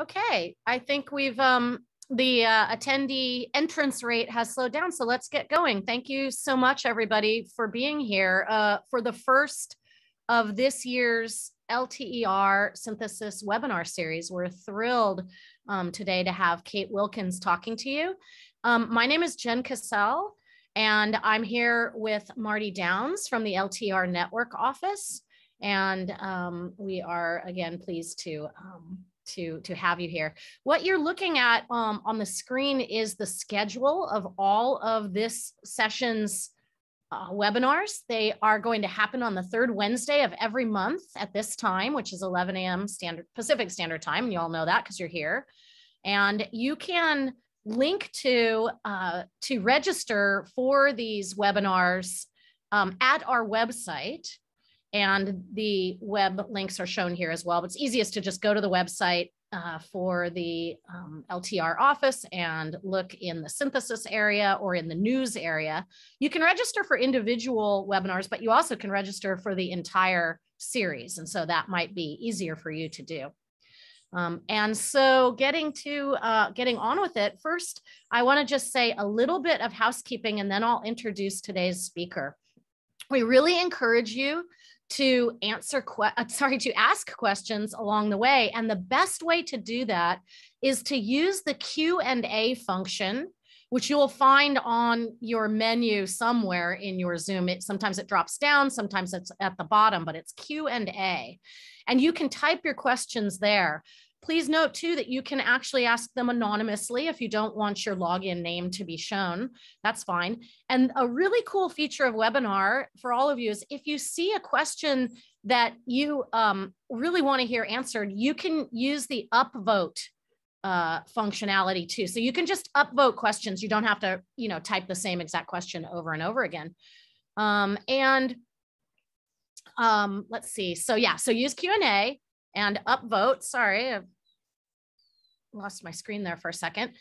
Okay, I think we've um, the uh, attendee entrance rate has slowed down, so let's get going. Thank you so much, everybody, for being here uh, for the first of this year's LTER synthesis webinar series. We're thrilled um, today to have Kate Wilkins talking to you. Um, my name is Jen Caselle, and I'm here with Marty Downs from the LTER Network office. And um, we are, again, pleased to um, to, to have you here. What you're looking at um, on the screen is the schedule of all of this session's uh, webinars. They are going to happen on the third Wednesday of every month at this time, which is 11 a.m. Standard Pacific Standard Time. And you all know that because you're here. And you can link to uh, to register for these webinars um, at our website and the web links are shown here as well. But it's easiest to just go to the website uh, for the um, LTER office and look in the synthesis area or in the news area. You can register for individual webinars, but you also can register for the entire series. And so that might be easier for you to do. Um, and so getting to uh, getting on with it, first, I wanna just say a little bit of housekeeping and then I'll introduce today's speaker. We really encourage you to answer uh, sorry to ask questions along the way. And the best way to do that is to use the q&a function which you'll find on your menu somewhere in your zoom. It sometimes it drops down sometimes it's at the bottom but it's q&a and you can type your questions there Please note too that you can actually ask them anonymously if you don't want your login name to be shown, that's fine. And a really cool feature of webinar for all of you is if you see a question that you um, really wanna hear answered, you can use the upvote uh, functionality too. So you can just upvote questions. You don't have to, you know, type the same exact question over and over again. Um, and um, let's see. So yeah, so use Q&A and upvote. Sorry, I've lost my screen there for a second.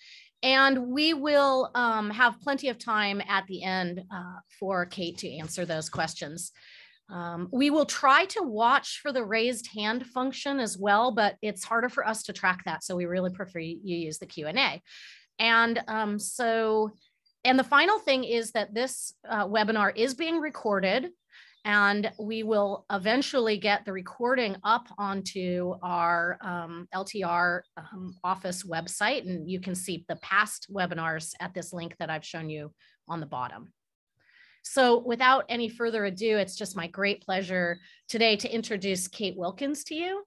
And we will um, have plenty of time at the end uh, for Kate to answer those questions. Um, we will try to watch for the raised hand function as well, but it's harder for us to track that. So we really prefer you use the Q&A. And um, so, and the final thing is that this uh, webinar is being recorded and we will eventually get the recording up onto our um, LTER um, office website, and you can see the past webinars at this link that I've shown you on the bottom. So without any further ado, it's just my great pleasure today to introduce Kate Wilkins to you.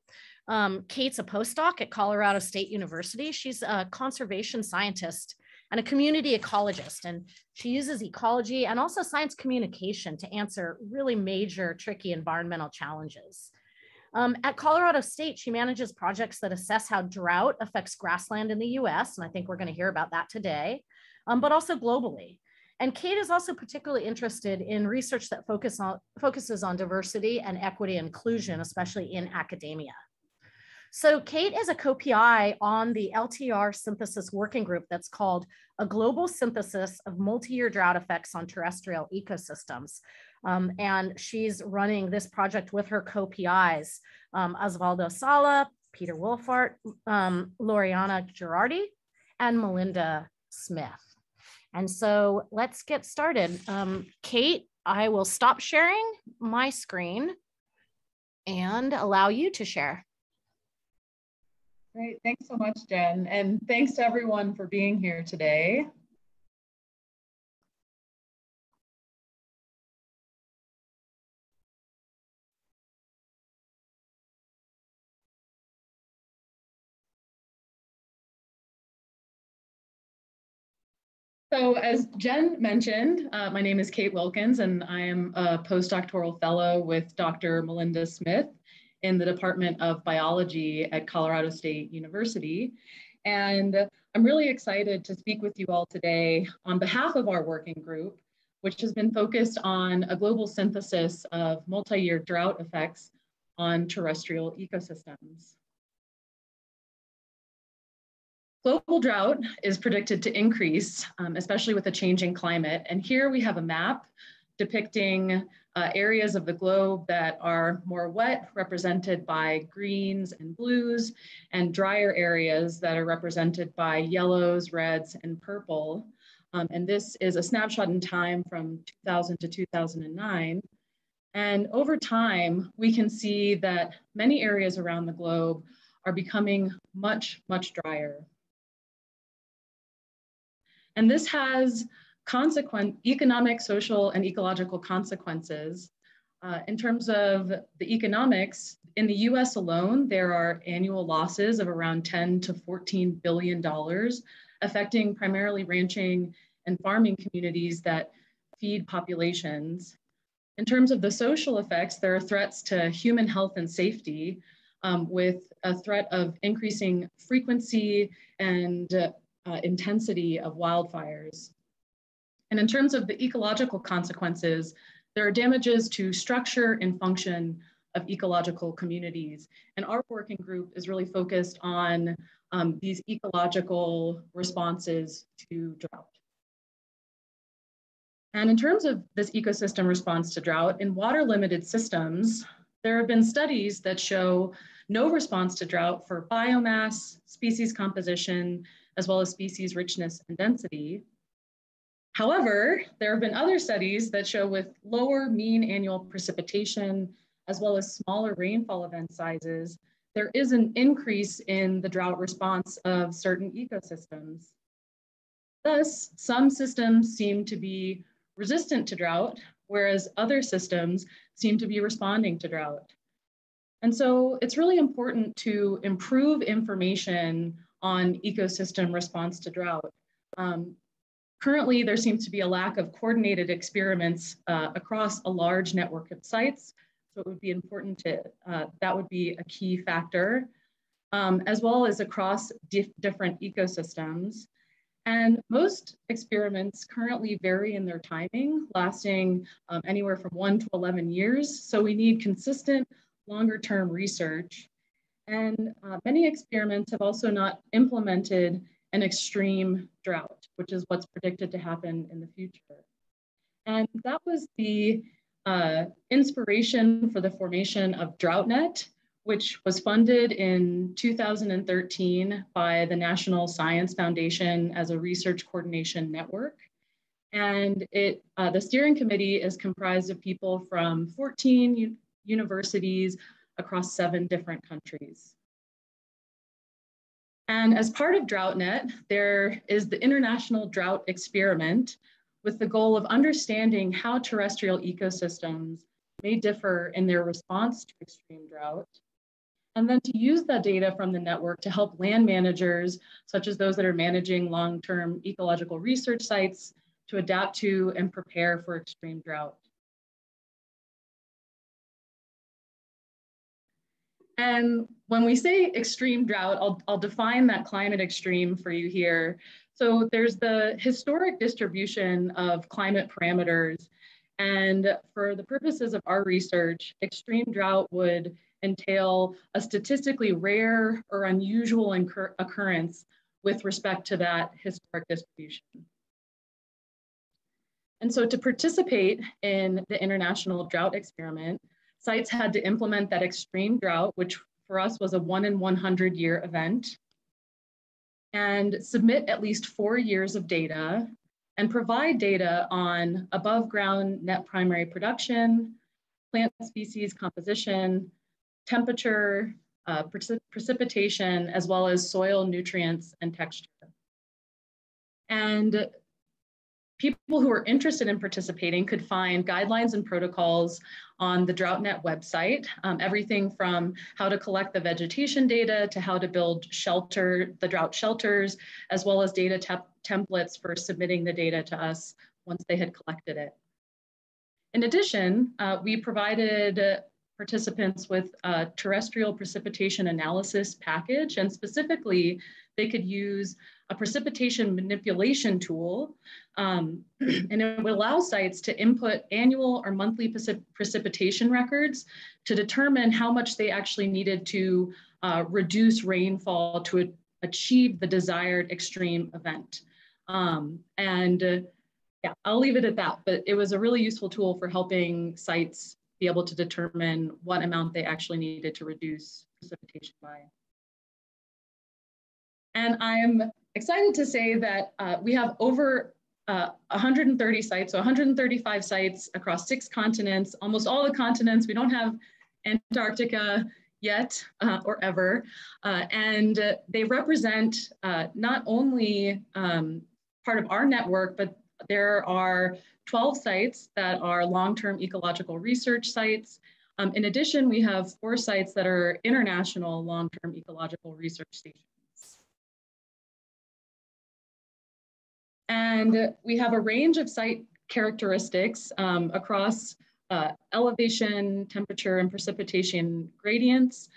Um, Kate's a postdoc at Colorado State University. She's a conservation scientist and a community ecologist. And she uses ecology and also science communication to answer really major, tricky environmental challenges. Um, at Colorado State, she manages projects that assess how drought affects grassland in the US, and I think we're gonna hear about that today, um, but also globally. And Kate is also particularly interested in research that focus on, focuses on diversity and equity inclusion, especially in academia. So Kate is a co-PI on the LTER synthesis working group that's called a global synthesis of multi-year drought effects on terrestrial ecosystems. Um, and she's running this project with her co-PIs, um, Osvaldo Sala, Peter Wilfahrt, um, Laureano Gherardi, and Melinda Smith. And so let's get started. Um, Kate, I will stop sharing my screen and allow you to share. Great, thanks so much, Jen. And thanks to everyone for being here today. So as Jen mentioned, uh, my name is Kate Wilkins and I am a postdoctoral fellow with Dr. Melinda Smith in the Department of Biology at Colorado State University. And I'm really excited to speak with you all today on behalf of our working group, which has been focused on a global synthesis of multi-year drought effects on terrestrial ecosystems. Global drought is predicted to increase, um, especially with a changing climate. And here we have a map depicting uh, areas of the globe that are more wet, represented by greens and blues, and drier areas that are represented by yellows, reds, and purple. Um, and this is a snapshot in time from 2000 to 2009. And over time, we can see that many areas around the globe are becoming much, much drier. And this has consequent economic, social, and ecological consequences. Uh, in terms of the economics, in the US alone, there are annual losses of around 10 to 14 billion dollars, affecting primarily ranching and farming communities that feed populations. In terms of the social effects, there are threats to human health and safety um, with a threat of increasing frequency and uh, intensity of wildfires. And in terms of the ecological consequences, there are damages to structure and function of ecological communities. And our working group is really focused on um, these ecological responses to drought. And in terms of this ecosystem response to drought, in water limited systems, there have been studies that show no response to drought for biomass, species composition, as well as species richness and density. However, there have been other studies that show with lower mean annual precipitation, as well as smaller rainfall event sizes, there is an increase in the drought response of certain ecosystems. Thus, some systems seem to be resistant to drought, whereas other systems seem to be responding to drought. And so it's really important to improve information on ecosystem response to drought. Um, Currently, there seems to be a lack of coordinated experiments uh, across a large network of sites. So it would be important to, uh, that would be a key factor, um, as well as across dif different ecosystems. And most experiments currently vary in their timing, lasting um, anywhere from one to 11 years. So we need consistent longer term research. And uh, many experiments have also not implemented an extreme drought, which is what's predicted to happen in the future. And that was the uh, inspiration for the formation of DroughtNet, which was funded in 2013 by the National Science Foundation as a research coordination network. And it, uh, the steering committee is comprised of people from 14 universities across seven different countries. And as part of DroughtNet, there is the International Drought Experiment with the goal of understanding how terrestrial ecosystems may differ in their response to extreme drought. And then to use that data from the network to help land managers, such as those that are managing long-term ecological research sites, to adapt to and prepare for extreme drought. And when we say extreme drought, I'll, I'll define that climate extreme for you here. So there's the historic distribution of climate parameters. And for the purposes of our research, extreme drought would entail a statistically rare or unusual occurrence with respect to that historic distribution. And so to participate in the International Drought Experiment, Sites had to implement that extreme drought, which for us was a one in 100 year event, and submit at least four years of data and provide data on above ground net primary production, plant species composition, temperature, uh, precip precipitation, as well as soil nutrients and texture. And people who are interested in participating could find guidelines and protocols on the DroughtNet website, um, everything from how to collect the vegetation data to how to build shelter, the drought shelters, as well as data templates for submitting the data to us once they had collected it. In addition, uh, we provided participants with a terrestrial precipitation analysis package, and specifically, they could use a precipitation manipulation tool, um, and it would allow sites to input annual or monthly precip precipitation records to determine how much they actually needed to uh, reduce rainfall to achieve the desired extreme event. Um, and uh, yeah, I'll leave it at that. But it was a really useful tool for helping sites be able to determine what amount they actually needed to reduce precipitation by. And I'm excited to say that uh, we have over uh, 130 sites, so 135 sites across six continents, almost all the continents. We don't have Antarctica yet uh, or ever. Uh, and they represent uh, not only um, part of our network, but there are 12 sites that are long-term ecological research sites. Um, in addition, we have four sites that are international long-term ecological research stations. And we have a range of site characteristics um, across uh, elevation, temperature, and precipitation gradients.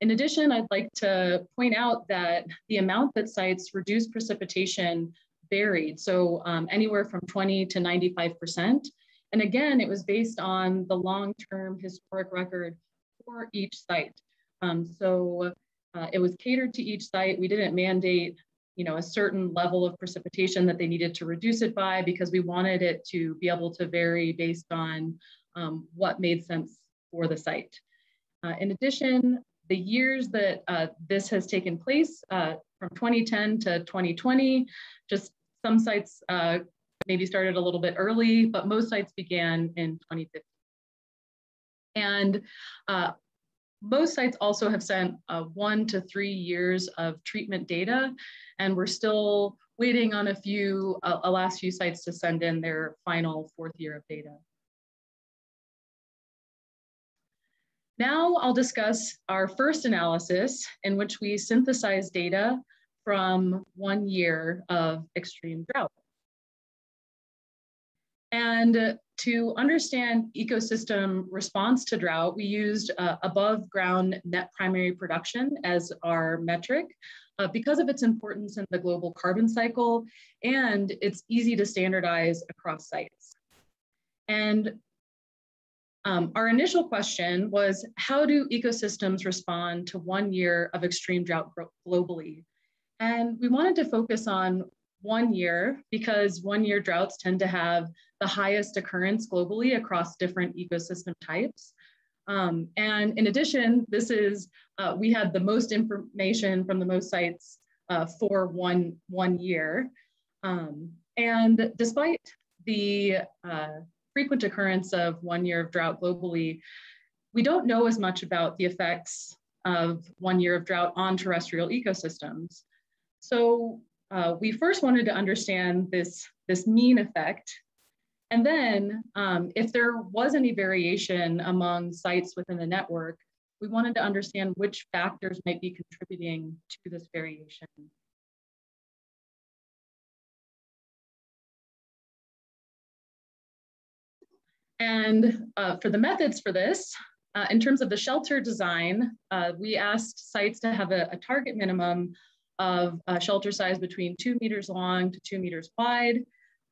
In addition, I'd like to point out that the amount that sites reduce precipitation varied, so um, anywhere from 20 to 95%. And again, it was based on the long-term historic record for each site. Um, so uh, it was catered to each site. We didn't mandate you know, a certain level of precipitation that they needed to reduce it by because we wanted it to be able to vary based on um, what made sense for the site. Uh, in addition, the years that uh, this has taken place uh, from 2010 to 2020, just some sites uh, maybe started a little bit early, but most sites began in 2015. And uh, most sites also have sent uh, one to three years of treatment data, and we're still waiting on a few, a last few sites to send in their final fourth year of data. Now I'll discuss our first analysis in which we synthesize data from one year of extreme drought. And to understand ecosystem response to drought, we used uh, above ground net primary production as our metric uh, because of its importance in the global carbon cycle and it's easy to standardize across sites. And um, our initial question was, how do ecosystems respond to one year of extreme drought globally? And we wanted to focus on one year because one year droughts tend to have the highest occurrence globally across different ecosystem types. Um, and in addition, this is, uh, we had the most information from the most sites uh, for one, one year. Um, and despite the uh, frequent occurrence of one year of drought globally, we don't know as much about the effects of one year of drought on terrestrial ecosystems. So uh, we first wanted to understand this, this mean effect. And then um, if there was any variation among sites within the network, we wanted to understand which factors might be contributing to this variation. And uh, for the methods for this, uh, in terms of the shelter design, uh, we asked sites to have a, a target minimum of a shelter size between two meters long to two meters wide.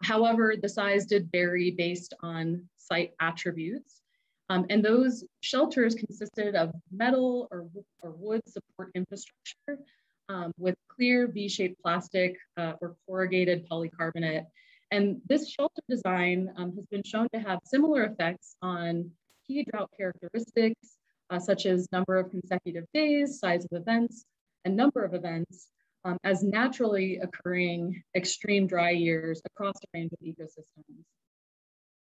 However, the size did vary based on site attributes. Um, and those shelters consisted of metal or, or wood support infrastructure um, with clear V-shaped plastic uh, or corrugated polycarbonate and this shelter design um, has been shown to have similar effects on key drought characteristics, uh, such as number of consecutive days, size of events, and number of events, um, as naturally occurring extreme dry years across a range of ecosystems.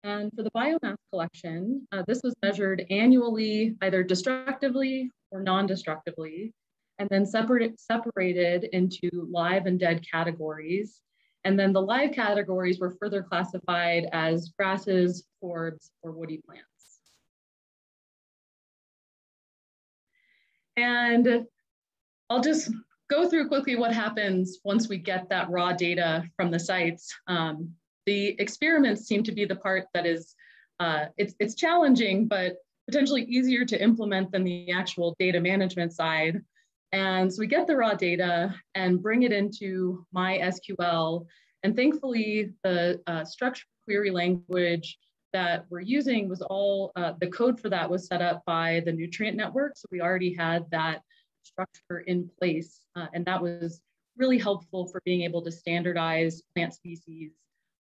And for the biomass collection, uh, this was measured annually, either destructively or non-destructively, and then separate, separated into live and dead categories and then the live categories were further classified as grasses, forbs, or woody plants. And I'll just go through quickly what happens once we get that raw data from the sites. Um, the experiments seem to be the part that is, uh, it's, it's challenging, but potentially easier to implement than the actual data management side. And so we get the raw data and bring it into MySQL. And thankfully, the uh, structured query language that we're using was all, uh, the code for that was set up by the nutrient network. So we already had that structure in place. Uh, and that was really helpful for being able to standardize plant species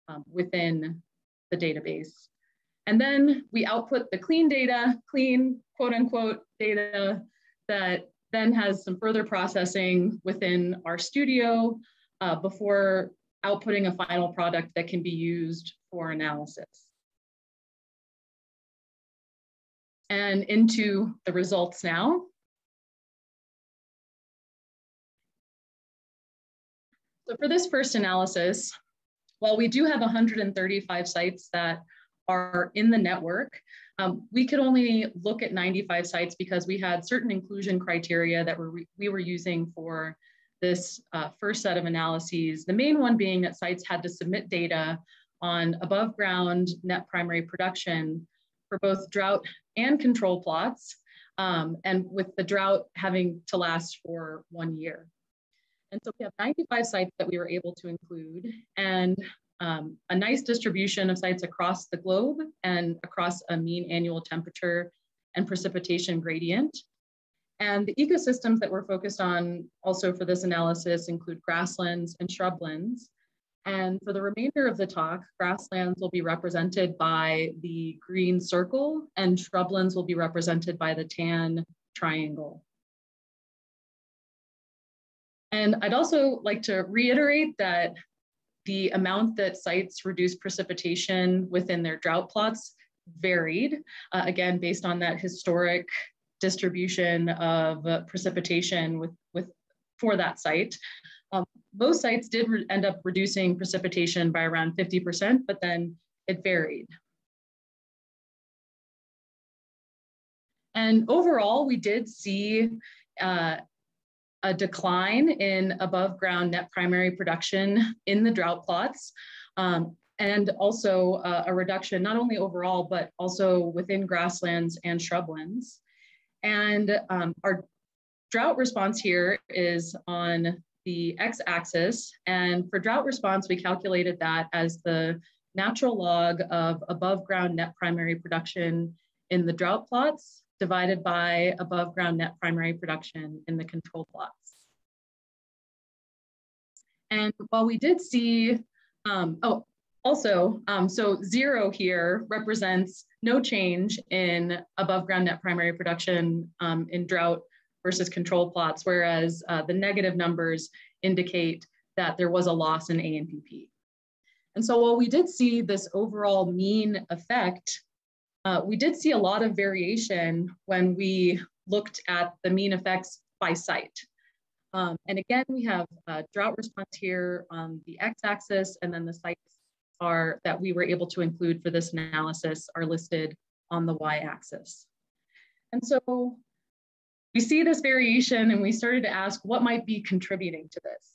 um, within the database. And then we output the clean data, clean quote unquote data that then has some further processing within RStudio uh, before outputting a final product that can be used for analysis. And into the results now. So for this first analysis, while we do have 135 sites that are in the network, um, we could only look at 95 sites because we had certain inclusion criteria that we were using for this uh, first set of analyses. The main one being that sites had to submit data on above ground net primary production for both drought and control plots, um, and with the drought having to last for one year. And so we have 95 sites that we were able to include and um, a nice distribution of sites across the globe and across a mean annual temperature and precipitation gradient. And the ecosystems that we're focused on also for this analysis include grasslands and shrublands. And for the remainder of the talk, grasslands will be represented by the green circle and shrublands will be represented by the tan triangle. And I'd also like to reiterate that the amount that sites reduced precipitation within their drought plots varied, uh, again, based on that historic distribution of uh, precipitation with, with, for that site. Um, most sites did end up reducing precipitation by around 50%, but then it varied. And overall, we did see uh, a decline in above ground net primary production in the drought plots. Um, and also uh, a reduction not only overall, but also within grasslands and shrublands. And um, our drought response here is on the x-axis. And for drought response, we calculated that as the natural log of above ground net primary production in the drought plots divided by above ground net primary production in the control plots. And while we did see, um, oh, also, um, so zero here represents no change in above ground net primary production um, in drought versus control plots, whereas uh, the negative numbers indicate that there was a loss in ANPP. And so while we did see this overall mean effect uh, we did see a lot of variation when we looked at the mean effects by site. Um, and again, we have a drought response here on the x-axis, and then the sites are that we were able to include for this analysis are listed on the y-axis. And so we see this variation and we started to ask what might be contributing to this.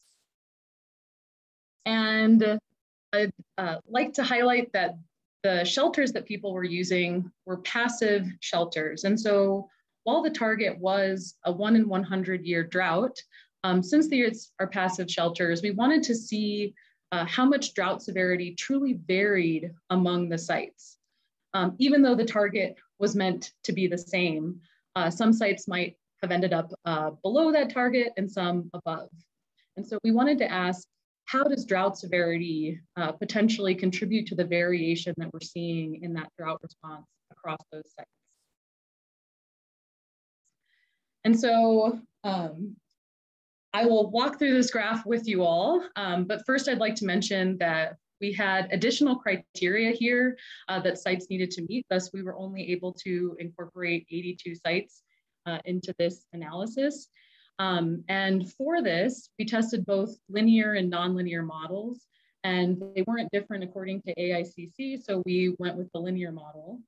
And I'd uh, like to highlight that the shelters that people were using were passive shelters. And so while the target was a one in 100 year drought, um, since the years are passive shelters, we wanted to see uh, how much drought severity truly varied among the sites. Um, even though the target was meant to be the same, uh, some sites might have ended up uh, below that target and some above. And so we wanted to ask, how does drought severity uh, potentially contribute to the variation that we're seeing in that drought response across those sites? And so um, I will walk through this graph with you all, um, but first I'd like to mention that we had additional criteria here uh, that sites needed to meet, thus we were only able to incorporate 82 sites uh, into this analysis. Um, and for this, we tested both linear and nonlinear models, and they weren't different according to AICC, so we went with the linear model.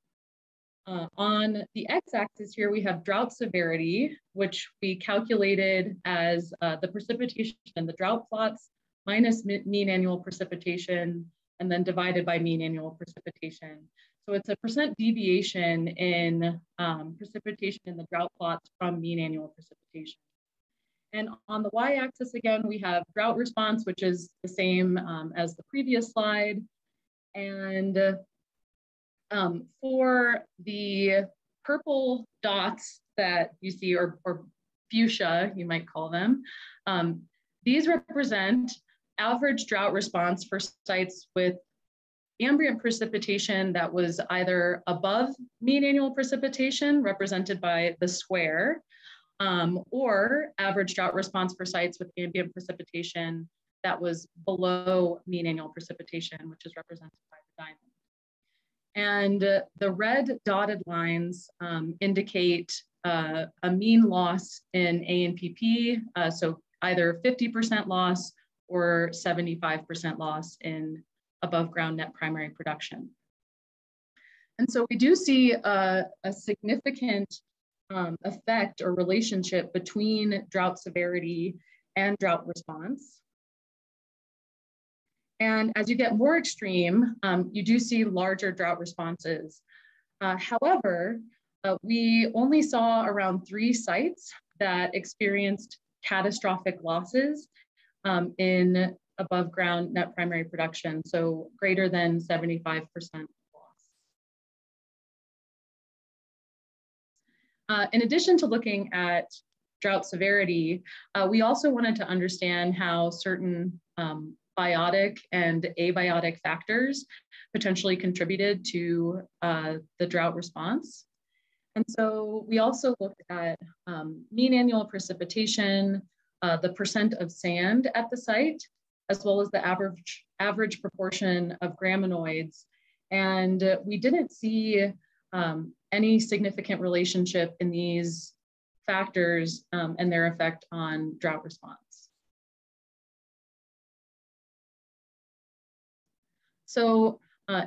Uh, on the x-axis here, we have drought severity, which we calculated as uh, the precipitation in the drought plots minus mean annual precipitation, and then divided by mean annual precipitation. So it's a percent deviation in um, precipitation in the drought plots from mean annual precipitation. And on the y-axis again, we have drought response, which is the same um, as the previous slide. And um, for the purple dots that you see, or, or fuchsia, you might call them, um, these represent average drought response for sites with ambient precipitation that was either above mean annual precipitation, represented by the square, um, or average drought response for sites with ambient precipitation that was below mean annual precipitation, which is represented by the diamond. And uh, the red dotted lines um, indicate uh, a mean loss in ANPP, uh, so either 50% loss or 75% loss in above ground net primary production. And so we do see a, a significant um, effect or relationship between drought severity and drought response. And as you get more extreme, um, you do see larger drought responses. Uh, however, uh, we only saw around three sites that experienced catastrophic losses um, in above ground net primary production, so greater than 75% Uh, in addition to looking at drought severity, uh, we also wanted to understand how certain um, biotic and abiotic factors potentially contributed to uh, the drought response. And so we also looked at um, mean annual precipitation, uh, the percent of sand at the site, as well as the average, average proportion of graminoids. And we didn't see um, any significant relationship in these factors um, and their effect on drought response. So uh,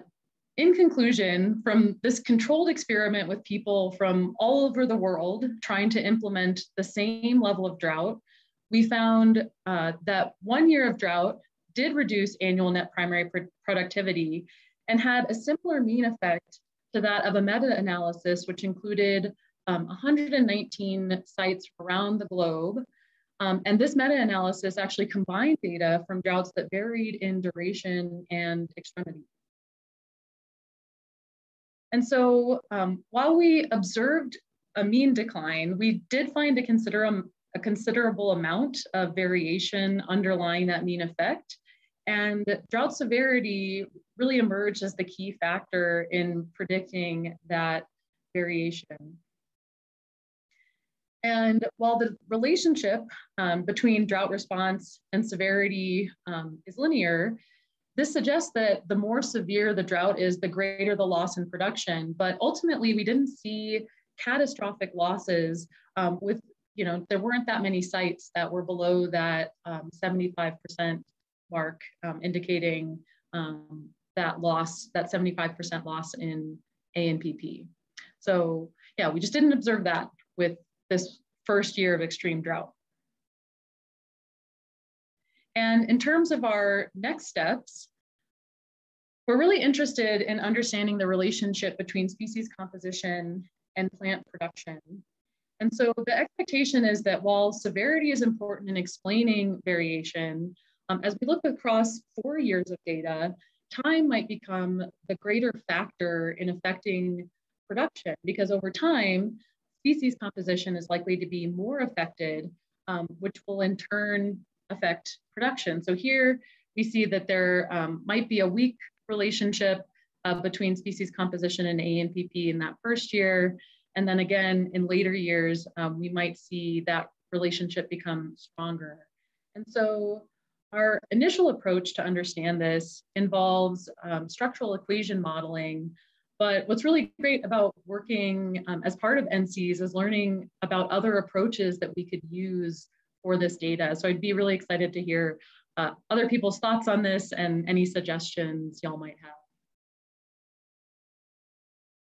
in conclusion, from this controlled experiment with people from all over the world trying to implement the same level of drought, we found uh, that one year of drought did reduce annual net primary pr productivity and had a similar mean effect to that of a meta-analysis, which included um, 119 sites around the globe. Um, and this meta-analysis actually combined data from droughts that varied in duration and extremity. And so um, while we observed a mean decline, we did find a, consider a considerable amount of variation underlying that mean effect. And drought severity really emerged as the key factor in predicting that variation. And while the relationship um, between drought response and severity um, is linear, this suggests that the more severe the drought is, the greater the loss in production. But ultimately, we didn't see catastrophic losses um, with, you know, there weren't that many sites that were below that 75% um, mark, um, indicating um, that loss, that 75% loss in ANPP. So yeah, we just didn't observe that with this first year of extreme drought. And in terms of our next steps, we're really interested in understanding the relationship between species composition and plant production. And so the expectation is that while severity is important in explaining variation, um, as we look across four years of data, time might become the greater factor in affecting production because over time, species composition is likely to be more affected, um, which will in turn affect production. So here we see that there um, might be a weak relationship uh, between species composition and ANPP in that first year. And then again, in later years, um, we might see that relationship become stronger. And so our initial approach to understand this involves um, structural equation modeling. But what's really great about working um, as part of NCEAS is learning about other approaches that we could use for this data. So I'd be really excited to hear uh, other people's thoughts on this and any suggestions y'all might have.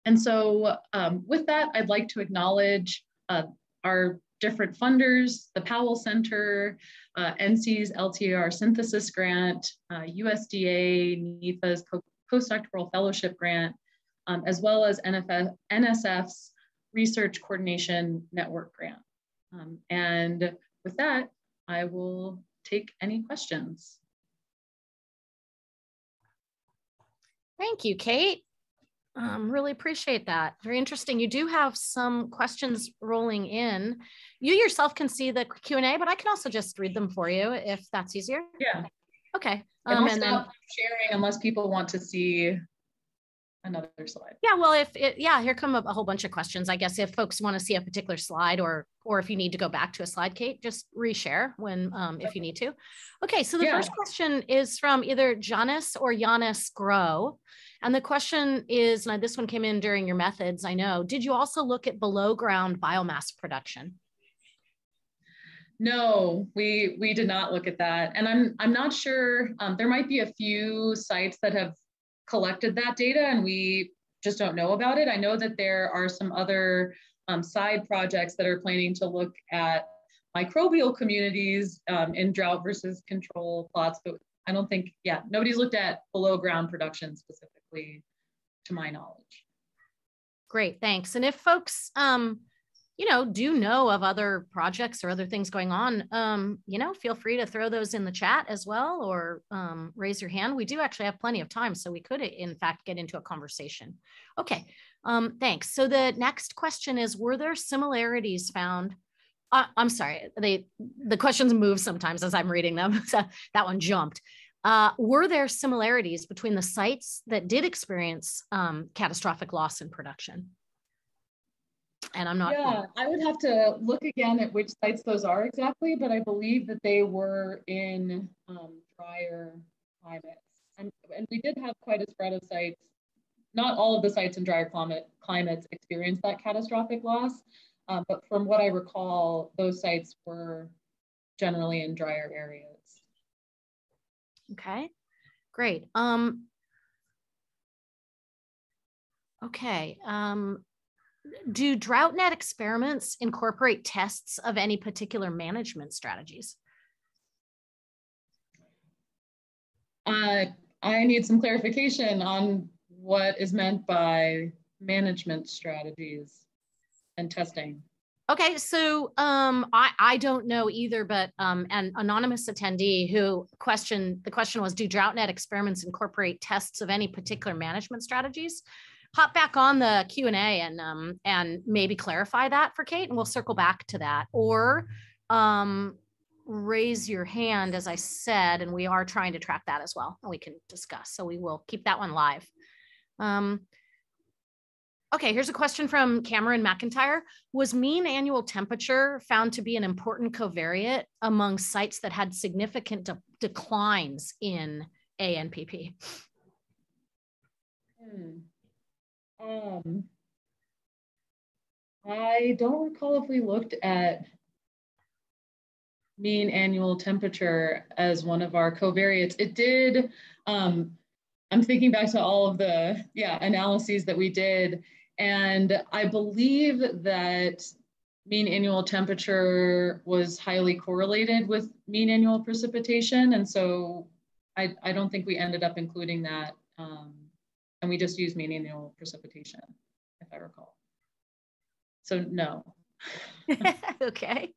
And so um, with that, I'd like to acknowledge uh, our different funders, the Powell Center, uh, NCEAS LTER Synthesis Grant, uh, USDA, NIFA's Postdoctoral Fellowship Grant, um, as well as NFF, NSF's Research Coordination Network Grant. Um, and with that, I will take any questions. Thank you, Kate. Um, really appreciate that. Very interesting. You do have some questions rolling in. You yourself can see the Q&A, but I can also just read them for you if that's easier. Yeah. Okay. Um, and then sharing unless people want to see another slide. Yeah, well, if it, yeah, here come a, a, whole bunch of questions. I guess if folks want to see a particular slide or or if you need to go back to a slide, Kate, just reshare when um, if you need to. Okay, so the yeah. first question is from either Janis or Janis Grow. And the question is, and this one came in during your methods, I know, did you also look at below ground biomass production? No, we we did not look at that, and I'm I'm not sure. Um, there might be a few sites that have collected that data, and we just don't know about it. I know that there are some other um, side projects that are planning to look at microbial communities um, in drought versus control plots, but I don't think, yeah, nobody's looked at below ground production specifically, to my knowledge. Great, thanks. And if folks um, you know, do know of other projects or other things going on, um, you know, feel free to throw those in the chat as well or um, raise your hand. We do actually have plenty of time, so we could, in fact, get into a conversation. Okay, um, thanks. So the next question is, were there similarities found? Uh, I'm sorry, they, the questions move sometimes as I'm reading them, so that one jumped. Uh, were there similarities between the sites that did experience um, catastrophic loss in production? And I'm not. Yeah, I would have to look again at which sites those are exactly, but I believe that they were in um, drier climates. And, and we did have quite a spread of sites. Not all of the sites in drier climate, climates experienced that catastrophic loss, um, but from what I recall, those sites were generally in drier areas. Okay, great. Um, okay, um, do DroughtNet experiments incorporate tests of any particular management strategies? Uh, I need some clarification on what is meant by management strategies and testing. Okay, so um, I, I don't know either, but um, an anonymous attendee who questioned the question was, do DroughtNet experiments incorporate tests of any particular management strategies? Hop back on the Q and A and um and maybe clarify that for Kate, and we'll circle back to that. Or um, raise your hand, as I said, and we are trying to track that as well, and we can discuss. So we will keep that one live. Um, okay, here's a question from Cameron McIntyre. Was mean annual temperature found to be an important covariate among sites that had significant de declines in ANPP? Hmm. Um, I don't recall if we looked at mean annual temperature as one of our covariates. It did, um, I'm thinking back to all of the yeah analyses that we did, and I believe that mean annual temperature was highly correlated with mean annual precipitation, and so I, I don't think we ended up including that. Um, and we just use mean annual precipitation, if I recall. So no. okay.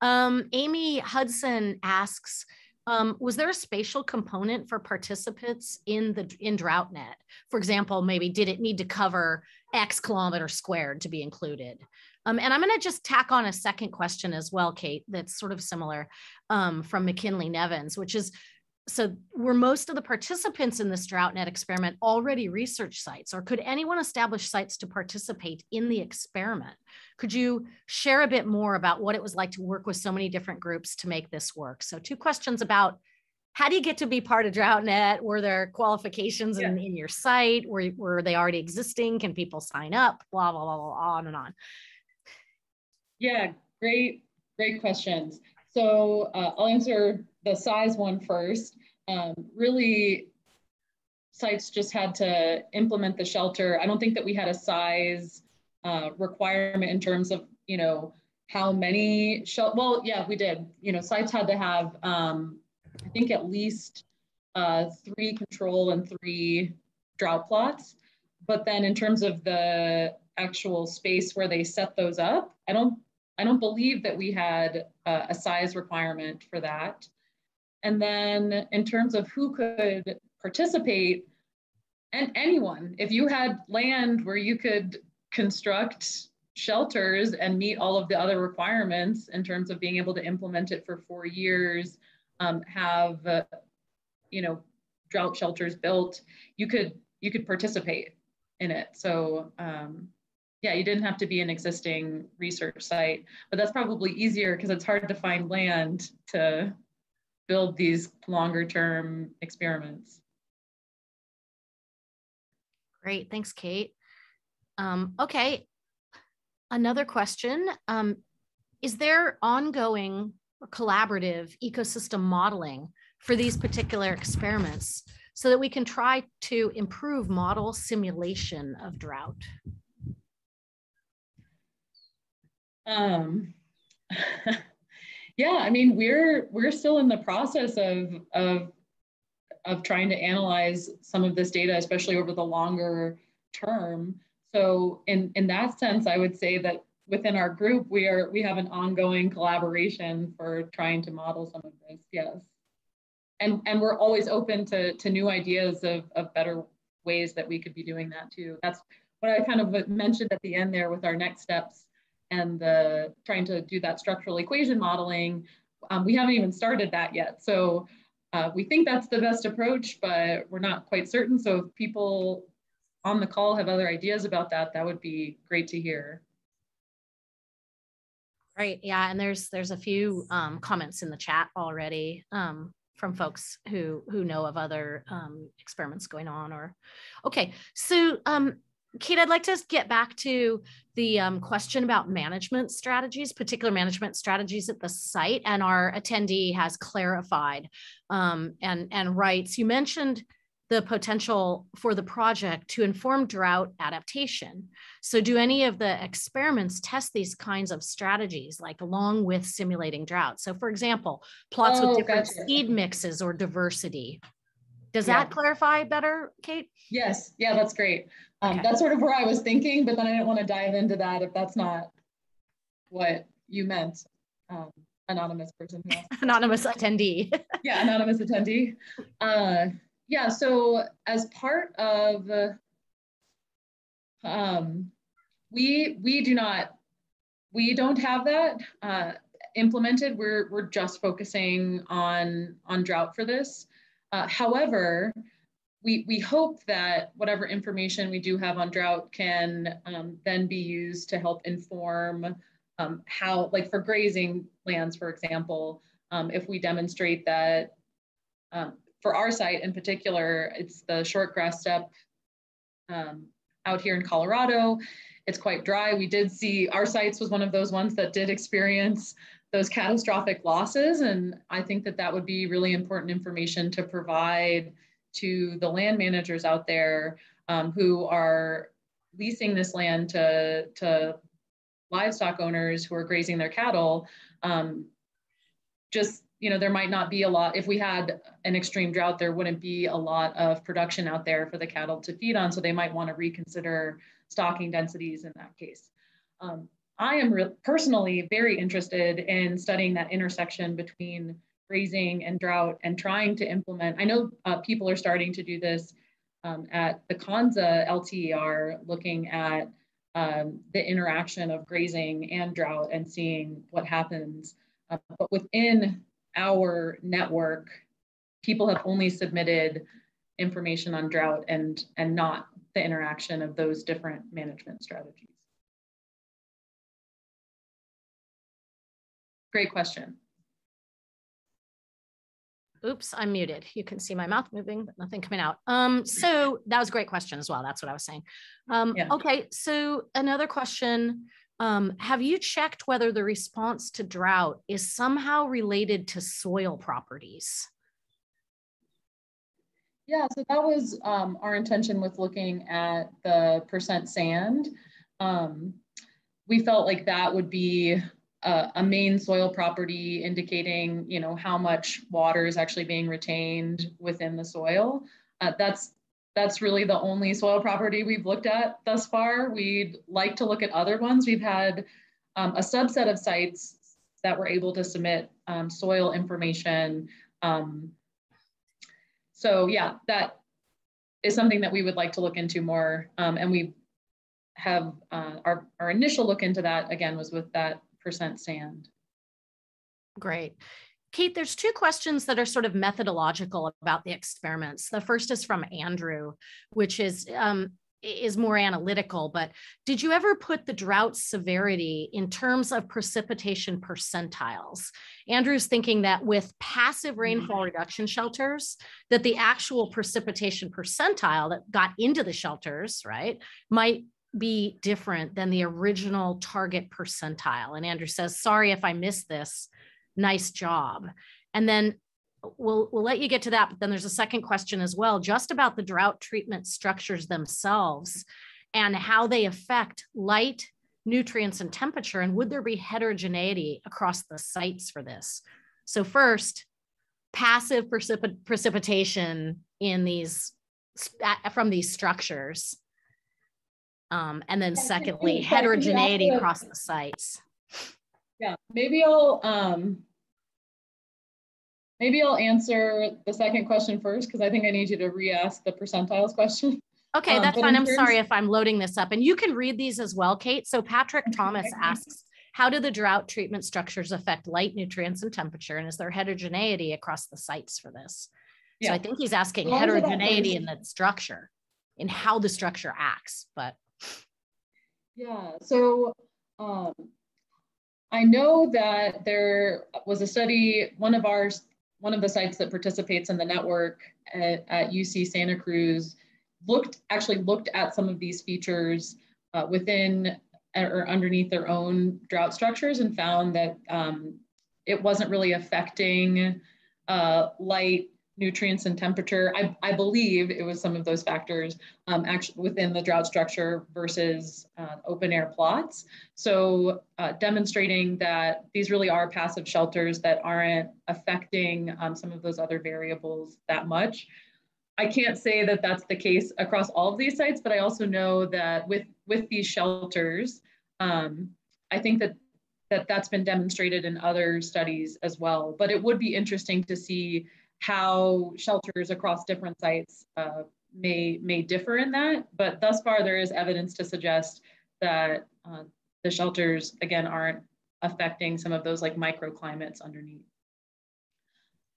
Um, Amy Hudson asks, um, was there a spatial component for participants in the in DroughtNet? For example, maybe did it need to cover X kilometer squared to be included? Um, and I'm going to just tack on a second question as well, Kate, that's sort of similar um, from McKinley Nevins, which is so were most of the participants in this DroughtNet experiment already research sites or could anyone establish sites to participate in the experiment? Could you share a bit more about what it was like to work with so many different groups to make this work? So two questions about how do you get to be part of DroughtNet were there qualifications yeah. in, in your site? Were, were they already existing? Can people sign up? Blah blah blah, blah on and on. Yeah great great questions. So uh, i'll answer the size one first. Um, really, sites just had to implement the shelter. I don't think that we had a size uh, requirement in terms of, you know, how many shelter. Well, yeah, we did. You know, sites had to have, um, I think, at least uh, three control and three drought plots. But then in terms of the actual space where they set those up, I don't I don't believe that we had uh, a size requirement for that. And then in terms of who could participate, and anyone, if you had land where you could construct shelters and meet all of the other requirements in terms of being able to implement it for four years, um, have uh, you know, drought shelters built, you could you could participate in it. So um, yeah, you didn't have to be an existing research site, but that's probably easier because it's hard to find land to build these longer term experiments. Great, thanks, Kate. Um, okay, another question. Um, is there ongoing or collaborative ecosystem modeling for these particular experiments so that we can try to improve model simulation of drought? Um, yeah, I mean, we're we're still in the process of of of trying to analyze some of this data, especially over the longer term. So in in that sense, I would say that within our group, we are we have an ongoing collaboration for trying to model some of this. Yes, and and we're always open to to new ideas of of better ways that we could be doing that too. That's what I kind of mentioned at the end there with our next steps and the trying to do that structural equation modeling. Um, we haven't even started that yet. So uh, we think that's the best approach, but we're not quite certain. So if people on the call have other ideas about that, that would be great to hear. Right. Yeah. And there's there's a few um, comments in the chat already um, from folks who who know of other um, experiments going on. Or okay. So um, Kate, I'd like to get back to the um, question about management strategies, particular management strategies at the site, and our attendee has clarified um, and, and writes, you mentioned the potential for the project to inform drought adaptation. So do any of the experiments test these kinds of strategies, like along with simulating drought? So for example, plots oh, with different gotcha. seed mixes or diversity. Does yeah. that clarify better, Kate? Yes, yeah, that's great. Um, okay. That's sort of where I was thinking, but then I didn't want to dive into that if that's not what you meant. Um, anonymous person. anonymous attendee. yeah, anonymous attendee. Uh, yeah, so as part of, um, we we do not, we don't have that uh, implemented. We're we're just focusing on on drought for this. Uh, however, we, we hope that whatever information we do have on drought can um, then be used to help inform um, how, like for grazing lands, for example, um, if we demonstrate that um, for our site in particular, it's the short grass steppe um, out here in Colorado. It's quite dry. We did see our sites was one of those ones that did experience those catastrophic losses. And I think that that would be really important information to provide to the land managers out there um, who are leasing this land to, to livestock owners who are grazing their cattle. Um, just, you know, there might not be a lot, if we had an extreme drought, there wouldn't be a lot of production out there for the cattle to feed on. So they might want to reconsider stocking densities in that case. Um, I am personally very interested in studying that intersection between grazing and drought and trying to implement. I know uh, people are starting to do this um, at the Konza LTER, looking at um, the interaction of grazing and drought and seeing what happens. Uh, but within our network, people have only submitted information on drought and, and not the interaction of those different management strategies. Great question. Oops, I'm muted. You can see my mouth moving, but nothing coming out. Um, so that was a great question as well. That's what I was saying. Um, yeah. Okay, so another question. Um, have you checked whether the response to drought is somehow related to soil properties? Yeah, so that was um, our intention with looking at the percent sand. Um, we felt like that would be a, main soil property indicating, you know, how much water is actually being retained within the soil. Uh, that's that's really the only soil property we've looked at thus far. We'd like to look at other ones. We've had um, a subset of sites that were able to submit um, soil information. Um, so yeah, that is something that we would like to look into more. Um, and we have uh, our, our initial look into that again was with that percent sand. Great. Kate, there's two questions that are sort of methodological about the experiments. The first is from Andrew, which is um, is more analytical, but did you ever put the drought severity in terms of precipitation percentiles? Andrew's thinking that with passive rainfall mm-hmm. reduction shelters, that the actual precipitation percentile that got into the shelters, right, might be different than the original target percentile. And Andrew says, sorry if I missed this. Nice job. And then uh, we'll we'll let you get to that but then there's a second question as well just about the drought treatment structures themselves and how they affect light nutrients and temperature and would there be heterogeneity across the sites for this so first passive precip- precipitation in these from these structures um, and then secondly heterogeneity across the sites yeah maybe i'll um Maybe I'll answer the second question first because I think I need you to re-ask the percentiles question. Okay, um, that's fine. I'm sorry if I'm loading this up. And you can read these as well, Kate. So Patrick Thomas asks, how do the drought treatment structures affect light, nutrients, and temperature? And is there heterogeneity across the sites for this? Yeah. So I think he's asking heterogeneity in the structure, in how the structure acts. But yeah, so um, I know that there was a study, one of our one of the sites that participates in the network at, at UC Santa Cruz looked actually looked at some of these features uh, within or underneath their own drought structures and found that um, it wasn't really affecting uh, light nutrients and temperature. I, I believe it was some of those factors um, actually within the drought structure versus uh, open air plots. So uh, demonstrating that these really are passive shelters that aren't affecting um, some of those other variables that much. I can't say that that's the case across all of these sites, but I also know that with, with these shelters, um, I think that that that's been demonstrated in other studies as well. But it would be interesting to see how shelters across different sites uh, may may differ in that. But thus far, there is evidence to suggest that uh, the shelters again aren't affecting some of those like microclimates underneath.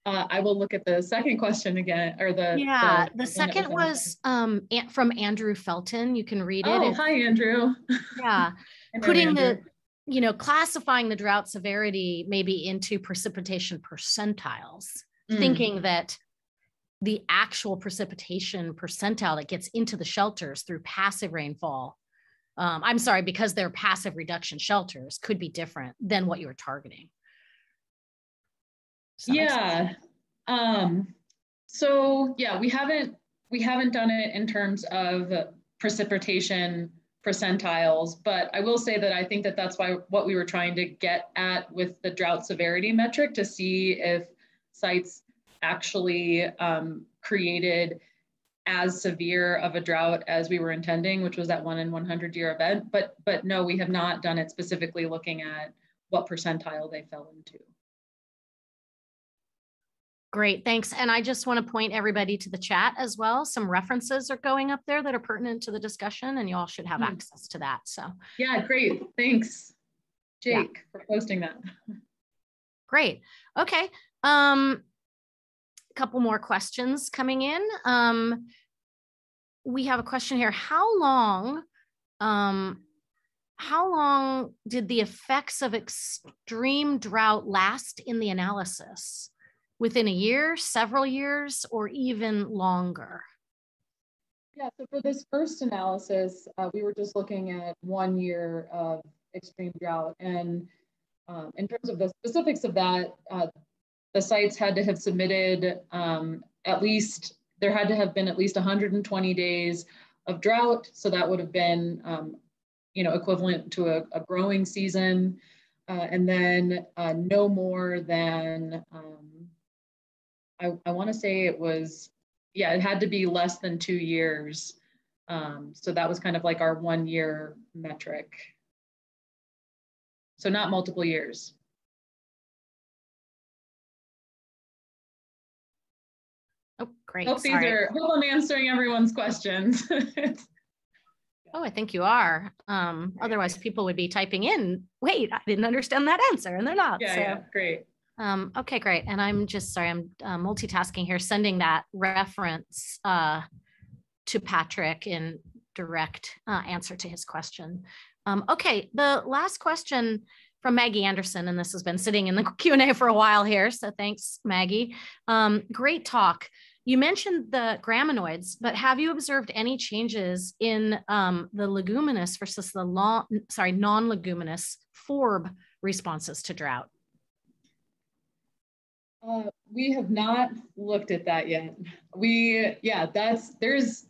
Uh, I will look at the second question again, or the yeah. The, the second was, was um, from Andrew Felton. You can read it. Oh, hi, Andrew. Yeah, putting Andrew. the you know classifying the drought severity maybe into precipitation percentiles mm. thinking that the actual precipitation percentile that gets into the shelters through passive rainfall um, i'm sorry because they're passive reduction shelters could be different than what you were targeting yeah um, so yeah we haven't we haven't done it in terms of precipitation percentiles but i will say that i think that that's why what we were trying to get at with the drought severity metric to see if sites actually um, created as severe of a drought as we were intending, which was that one in 100 year event. But, but no, we have not done it specifically looking at what percentile they fell into. Great, thanks. And I just want to point everybody to the chat as well. Some references are going up there that are pertinent to the discussion and you all should have mm. access to that. So yeah, great. Thanks, Jake, yeah. for posting that. Great. Okay. Um, a couple more questions coming in. Um, we have a question here. How long, um, how long did the effects of extreme drought last in the analysis? Within a year, several years, or even longer? Yeah, so for this first analysis, uh, we were just looking at one year of extreme drought. And um, in terms of the specifics of that, uh, the sites had to have submitted um, at least, there had to have been at least 120 days of drought. So that would have been, um, you know, equivalent to a, a growing season. Uh, and then uh, no more than, um, I, I want to say it was, yeah, it had to be less than two years. Um, so that was kind of like our one year metric. So not multiple years. Great. Hope these are, hope I'm answering everyone's questions. oh, I think you are. Um, otherwise people would be typing in, wait, I didn't understand that answer and they're not. Yeah, so. yeah, great. Um, okay, great. And I'm just sorry, I'm uh, multitasking here, sending that reference uh, to Patrick in direct uh, answer to his question. Um, okay, the last question from Maggie Anderson, and this has been sitting in the Q&A for a while here, so thanks, Maggie. Um, great talk. You mentioned the graminoids, but have you observed any changes in um, the leguminous versus the long, sorry, non-leguminous forb responses to drought? Uh, we have not looked at that yet. We, yeah, that's, there's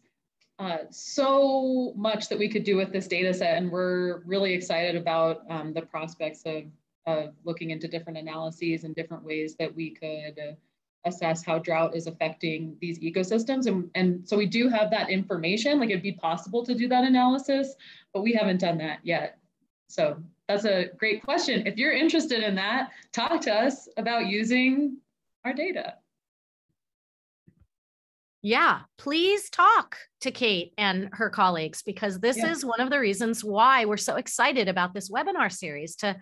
uh, so much that we could do with this data set and we're really excited about um, the prospects of, of looking into different analyses and different ways that we could assess how drought is affecting these ecosystems. And, and so we do have that information, like it'd be possible to do that analysis, but we haven't done that yet. So that's a great question. If you're interested in that, talk to us about using our data. Yeah, please talk to Kate and her colleagues because this yeah. is one of the reasons why we're so excited about this webinar series to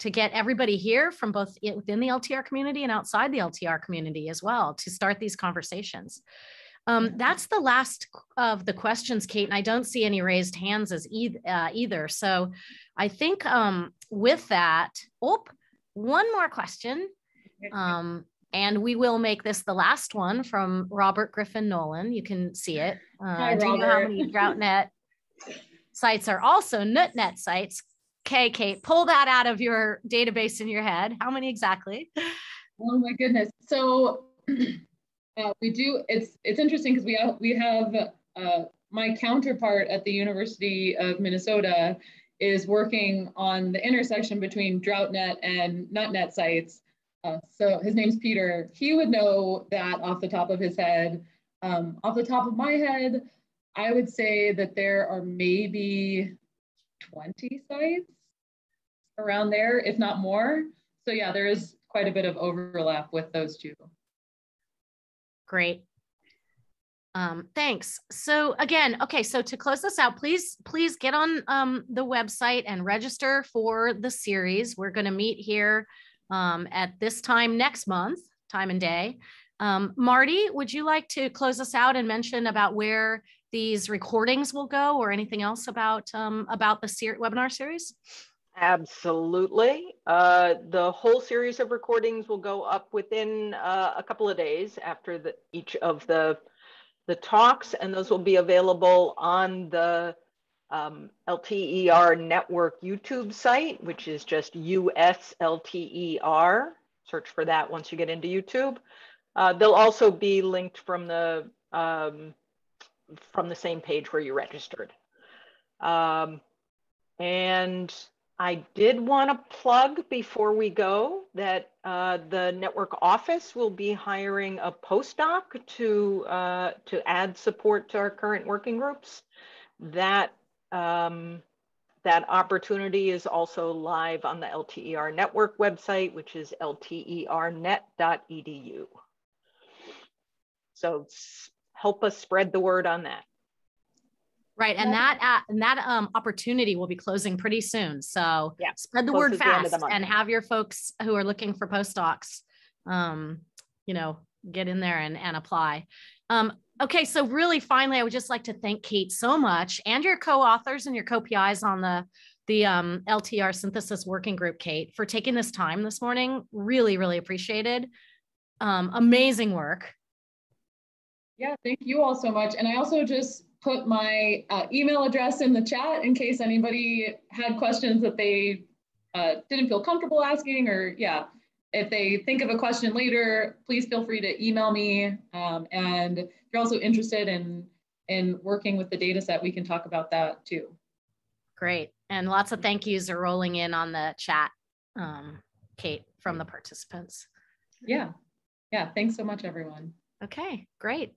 to get everybody here from both within the LTER community and outside the LTER community as well to start these conversations. Um, that's the last of the questions, Kate, and I don't see any raised hands as e uh, either. So I think um, with that, oh, one more question. Um, and we will make this the last one from Robert Griffin Nolan. You can see it. Uh, Hi, do you know how many DroughtNet sites are also NutNet sites? Okay, Kate, pull that out of your database in your head. How many exactly? Oh my goodness. So uh, we do. It's it's interesting because we have, we have uh, my counterpart at the University of Minnesota is working on the intersection between DroughtNet and NutNet sites uh, so his name's Peter. He would know that off the top of his head. Um, off the top of my head, I would say that there are maybe 20 sites around there, if not more. So yeah, there is quite a bit of overlap with those two. Great. Um, thanks. So again, okay, so to close this out, please, please get on um, the website and register for the series. We're going to meet here um, at this time next month, time and day. Um, Marty, would you like to close us out and mention about where these recordings will go or anything else about, um, about the ser webinar series? Absolutely. Uh, the whole series of recordings will go up within uh, a couple of days after the, each of the, the talks, and those will be available on the um, LTER network YouTube site, which is just USLTER. Search for that once you get into YouTube. Uh, they'll also be linked from the um, from the same page where you registered. Um, and I did want to plug before we go that uh, the network office will be hiring a postdoc to uh, to add support to our current working groups. That um, that opportunity is also live on the LTER network website, which is lternet.edu. So help us spread the word on that. Right, and that uh, and that um, opportunity will be closing pretty soon. So yeah, spread the word fast the and have your folks who are looking for postdocs, um, you know, get in there and, and apply. Um, Okay, so really finally, I would just like to thank Kate so much and your co-authors and your co-PIs on the the um, LTER synthesis working group, Kate, for taking this time this morning. Really, really appreciated. Um, amazing work. Yeah, thank you all so much. And I also just put my uh, email address in the chat in case anybody had questions that they uh, didn't feel comfortable asking or yeah, if they think of a question later, please feel free to email me. Um, and if you're also interested in, in working with the data set, we can talk about that too. Great. And lots of thank yous are rolling in on the chat, um, Kate, from the participants. Yeah. Yeah. Thanks so much, everyone. Okay, great.